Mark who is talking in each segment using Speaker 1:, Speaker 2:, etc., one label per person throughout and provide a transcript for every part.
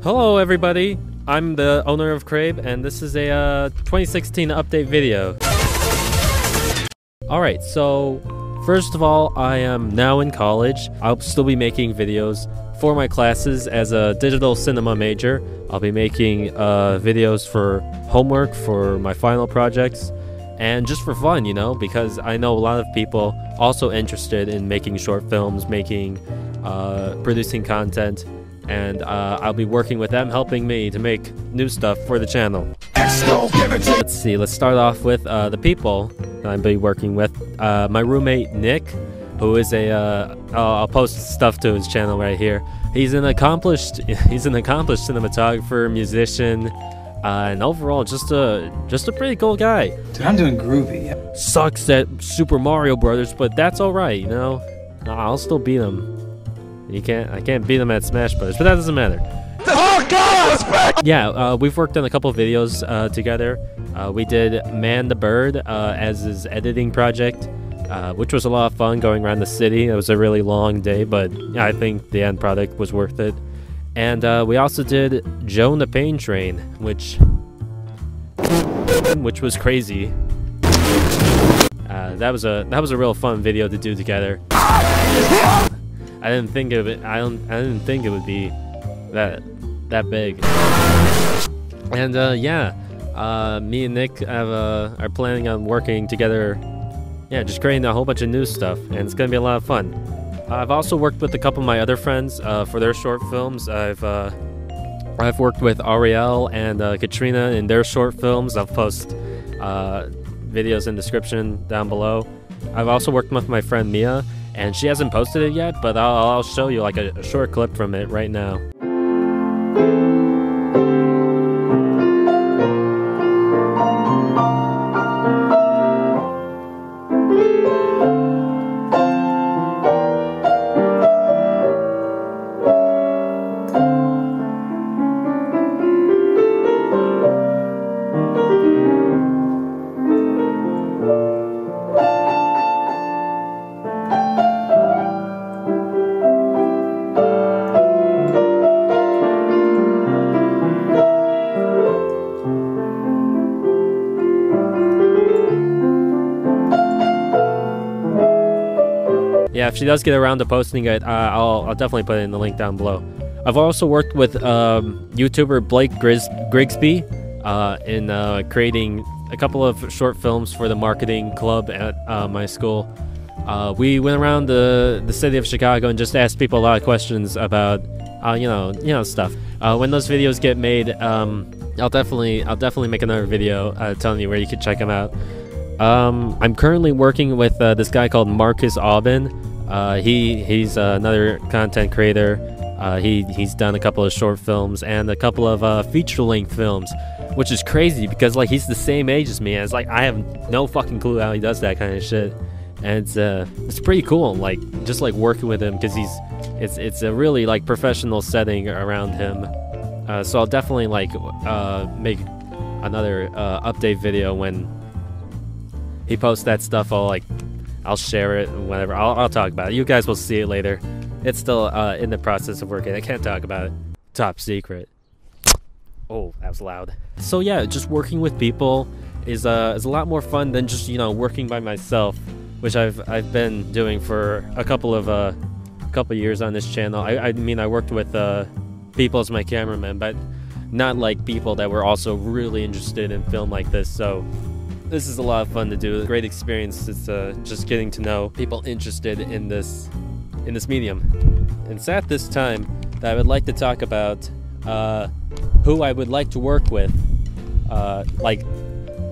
Speaker 1: Hello, everybody. I'm the owner of Crabe, and this is a uh, 2016 update video. Alright, so first of all, I am now in college. I'll still be making videos for my classes as a digital cinema major. I'll be making uh, videos for homework, for my final projects, and just for fun, you know, because I know a lot of people also interested in making short films, making, uh, producing content, and uh, I'll be working with them, helping me to make new stuff for the channel. Let's see, let's start off with uh, the people that I'll be working with. Uh, my roommate Nick, who is a, uh, I'll, I'll post stuff to his channel right here. He's an accomplished, he's an accomplished cinematographer, musician, uh, and overall just a just a pretty cool guy.
Speaker 2: Dude, I'm doing groovy.
Speaker 1: Sucks at Super Mario Brothers, but that's all right, you know. I'll still beat him. You can't, I can't beat them at Smash Brothers, but that doesn't matter.
Speaker 2: Oh God!
Speaker 1: Yeah, uh, we've worked on a couple of videos uh, together. Uh, we did Man the Bird uh, as his editing project, uh, which was a lot of fun going around the city. It was a really long day, but I think the end product was worth it. And uh, we also did Joe and the Pain Train, which which was crazy. that was a that was a real fun video to do together. I didn't think of it. I don't. I didn't think it would be that that big. And uh, yeah, uh, me and Nick have uh, are planning on working together. Yeah, just creating a whole bunch of new stuff, and it's gonna be a lot of fun. I've also worked with a couple of my other friends uh, for their short films. I've uh, I've worked with Arielle and uh, Katrina in their short films. I'll post videos in description down below. I've also worked with my friend Mia and she hasn't posted it yet, but I'll, I'll show you like a, a short clip from it right now. If she does get around to posting it, uh, I'll, I'll definitely put it in the link down below. I've also worked with um, YouTuber Blake Gris- Grigsby uh, in uh, creating a couple of short films for the marketing club at uh, my school. Uh, we went around the, the city of Chicago and just asked people a lot of questions about, uh, you know, you know stuff. when those videos get made, um, I'll definitely I'll definitely make another video telling you where you can check them out. Um, I'm currently working with uh, this guy called Marcus Aubin. Uh, he he's uh, another content creator. Uh, he he's done a couple of short films and a couple of uh, feature length films, which is crazy because like he's the same age as me. And it's like I have no fucking clue how he does that kind of shit, and it's uh, it's pretty cool. Like just like working with him because he's it's it's a really like professional setting around him. so I'll definitely like make another update video when he posts that stuff. I'll like I'll share it whenever. I'll, I'll talk about it. You guys will see it later. It's still uh, in the process of working. I can't talk about it. Top secret. Oh, that was loud. So yeah, just working with people is uh, is a lot more fun than just you know working by myself, which I've I've been doing for a couple of uh, couple years on this channel. I, I mean, I worked with uh, people as my cameraman, but not like people that were also really interested in film like this. So this is a lot of fun to do. Great experience. It's uh, just getting to know people interested in this in this medium. And it's at this time that I would like to talk about uh, who I would like to work with. Uh, like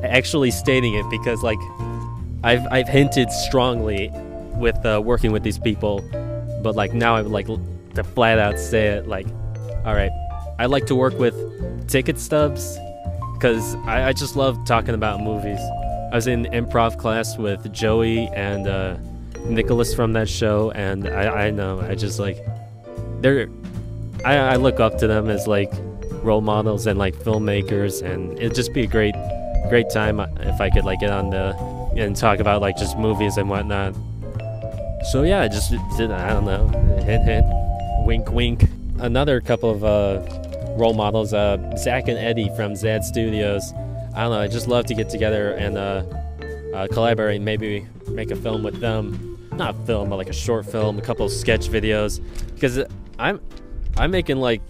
Speaker 1: actually stating it because like I've I've hinted strongly with uh, working with these people, but like now I would like to flat out say it. Like, all right, I'd like to work with Ticket Stubs because I, I, just love talking about movies. I was in improv class with Joey and uh, Nicholas from that show, and I, I know I just like they're I, I look up to them as like role models and like filmmakers, and it'd just be a great great time if I could like get on the and talk about like just movies and whatnot. So yeah, I just did I don't know hint hint, wink wink. Another couple of uh, role models, uh, Zach and Eddie from ZAD Studios. I don't know. I just love to get together and uh, uh, collaborate. Maybe make a film with them. Not a film, but like a short film, a couple sketch videos. Because I'm I'm making like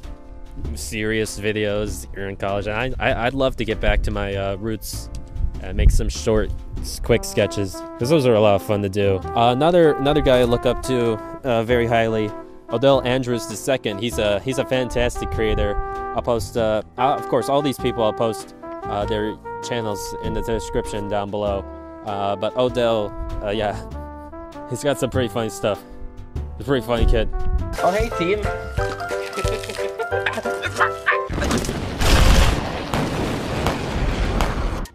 Speaker 1: serious videos here in college. And I, I would love to get back to my uh, roots and make some short, quick sketches because those are a lot of fun to do. Uh, another another guy I look up to uh, very highly, Odell Andrews II. He's a he's a fantastic creator. I'll post, uh, of course, all these people. I'll post uh, their channels in the description down below. Uh, but Odell, yeah, he's got some pretty funny stuff. He's a pretty funny kid.
Speaker 3: Oh hey team.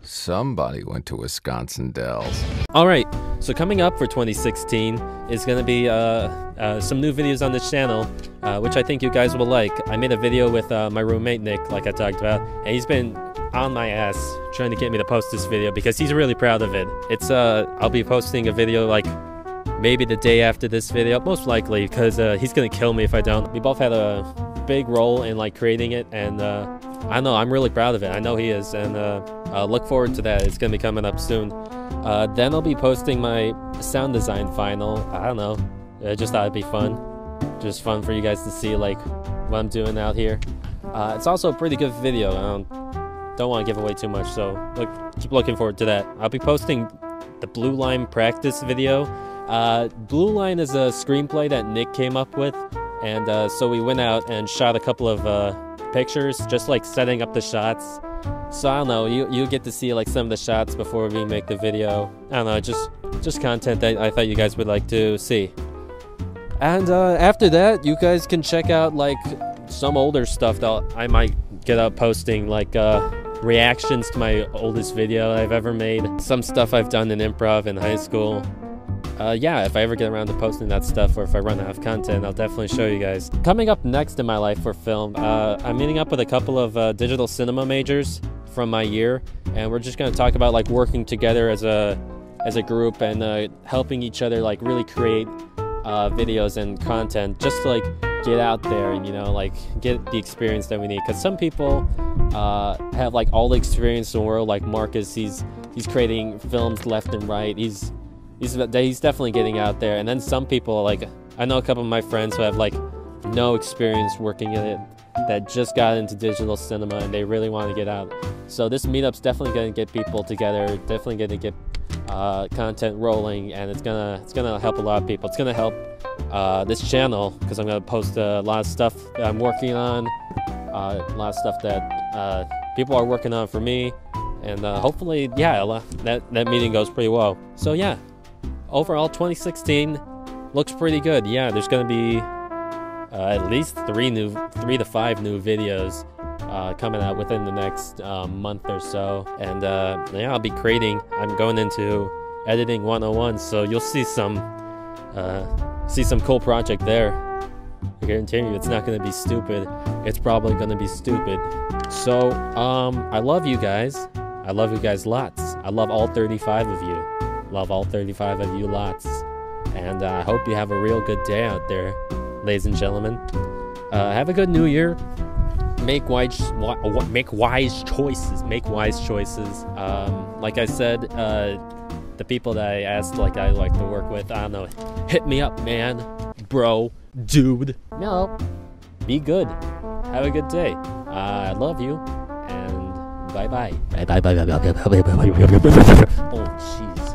Speaker 4: Somebody went to Wisconsin Dells.
Speaker 1: All right, so coming up for 2016 is going to be uh, uh, some new videos on this channel, uh, which I think you guys will like. I made a video with uh, my roommate Nick, like I talked about, and he's been on my ass trying to get me to post this video because he's really proud of it. It's uh, I'll be posting a video like maybe the day after this video, most likely, because uh, he's gonna kill me if I don't. We both had a big role in like creating it, and uh, I know I'm really proud of it. I know he is, and uh, look forward to that. It's gonna be coming up soon. Uh, then I'll be posting my sound design final. I don't know. I just thought it'd be fun, just fun for you guys to see like what I'm doing out here. Uh, it's also a pretty good video. I don't, don't want to give away too much, so look, keep looking forward to that. I'll be posting the Blue Line practice video. Uh, Blue Line is a screenplay that Nick came up with, and uh, so we went out and shot a couple of uh, pictures, just like setting up the shots. So I don't know, you you get to see like some of the shots before we make the video. I don't know, just just content that I thought you guys would like to see. And uh, after that, you guys can check out like some older stuff that I might get up posting, like uh, reactions to my oldest video I've ever made, some stuff I've done in improv in high school, uh, yeah, if I ever get around to posting that stuff or if I run out of content, I'll definitely show you guys. Coming up next in my life for film, uh, I'm meeting up with a couple of uh, digital cinema majors from my year, and we're just gonna talk about like working together as a as a group and uh, helping each other like really create uh, videos and content just to like get out there and you know like get the experience that we need because some people uh, have like all the experience in the world like marcus he's he's creating films left and right he's he's he's definitely getting out there. And then some people like I know a couple of my friends who have like no experience working in it that just got into digital cinema and they really want to get out. So this meetup's definitely going to get people together. Definitely going to get uh, content rolling, and it's gonna it's gonna help a lot of people. It's gonna help uh, this channel because I'm gonna post a lot of stuff that I'm working on, uh, a lot of stuff that uh, people are working on for me, and uh, hopefully, yeah, that that meeting goes pretty well. So yeah, overall 2016 looks pretty good. Yeah, there's going to be uh, at least three new, three to five new videos uh, coming out within the next uh, month or so. And uh, yeah, I'll be creating. I'm going into editing 101, so you'll see some uh, see some cool project there. I guarantee you, it's not going to be stupid. It's probably going to be stupid. So um, I love you guys. I love you guys lots. I love all 35 of you. Love all 35 of you lots. And uh, I hope you have a real good day out there, ladies and gentlemen. Uh, have a good new year. Make wise, make wise choices. Make wise choices. Um, like I said, uh, the people that I asked, like I like to work with, I don't know, hit me up, man, bro, dude. No, be good. Have a good day. I love you, and bye bye. Bye bye bye bye bye bye bye bye bye bye bye. Oh, jeez.